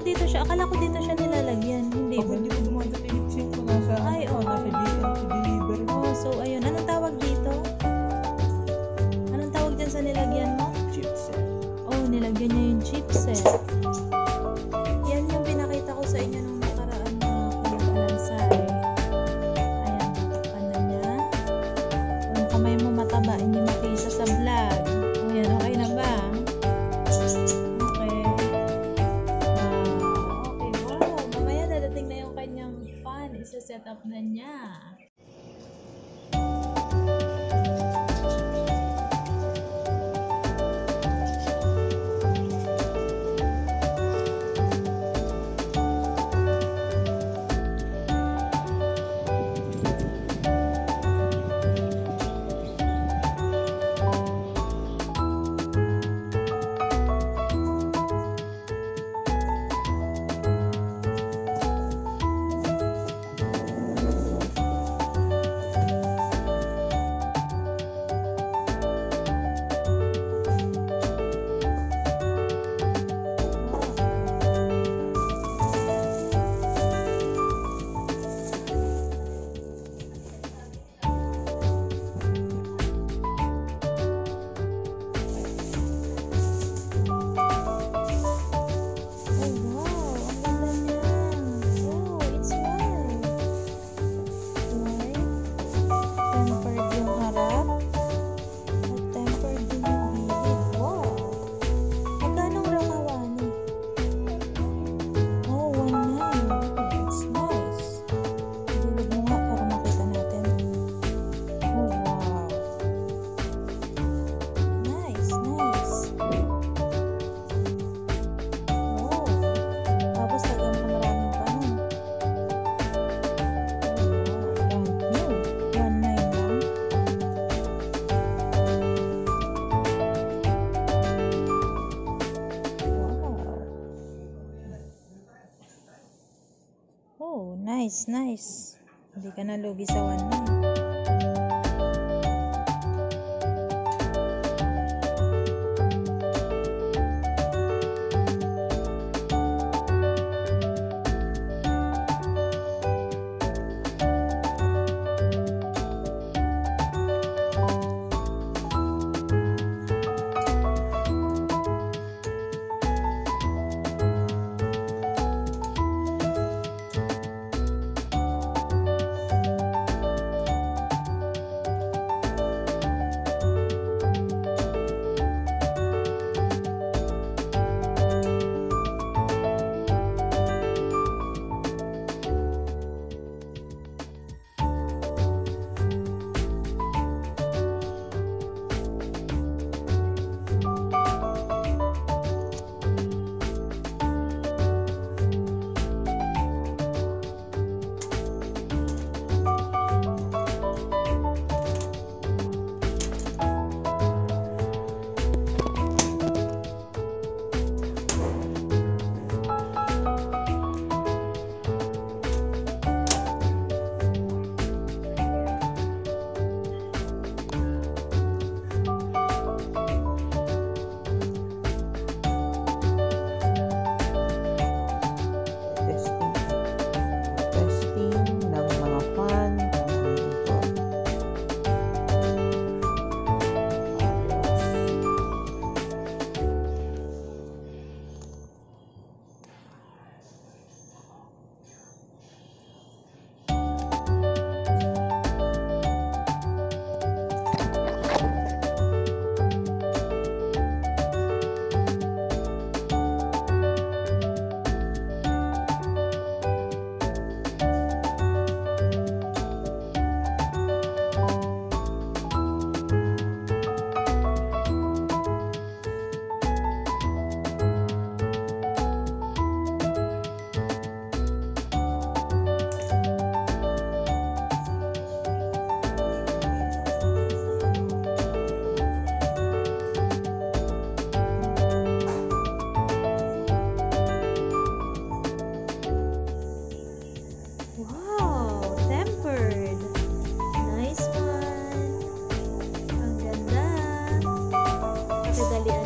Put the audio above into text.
ko dito siya, akala ko dito siya nilalagyan. Hindi Ako ba? hindi ko dumadaan yung chip ko nasa, Ay, oo. nasa DL delivery. Oh, so ayun. Anong tawag dito? Anong tawag dyan sa nilagyan mo? Chipset. Oh, nilagyan niya yung chipset. Yan yung pinakita ko sa inyo nung nakaraan na pinag-alansay. Ayan, na niya. Kung kamay mo mataba, hindi makita sa vlog. Na nice, nice. Hindi ka na lugi sa 1.9. передали